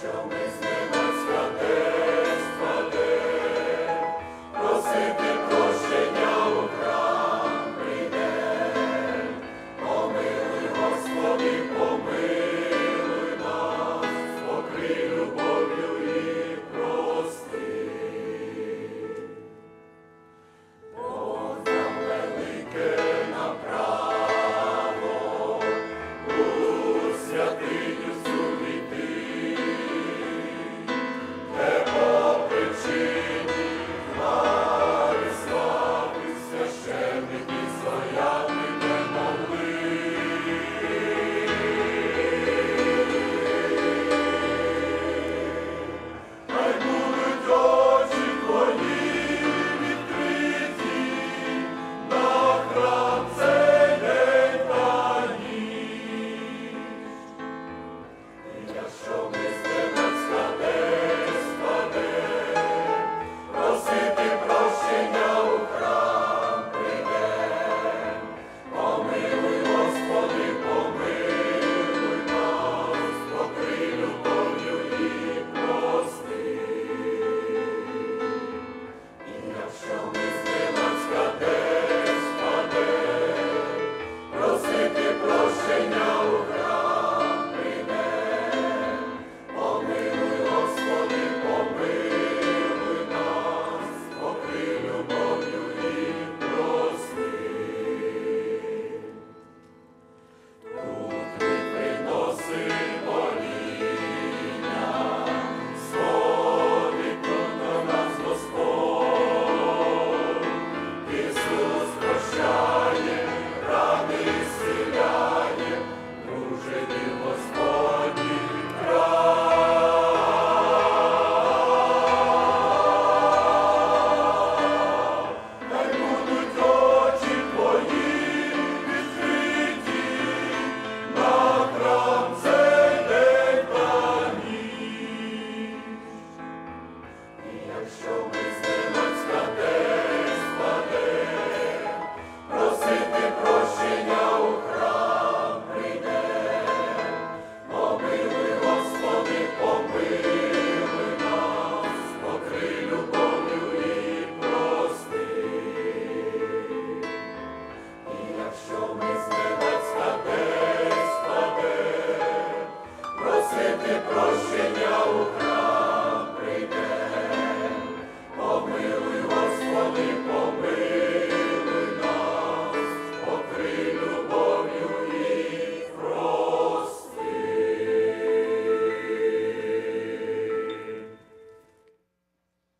Show me.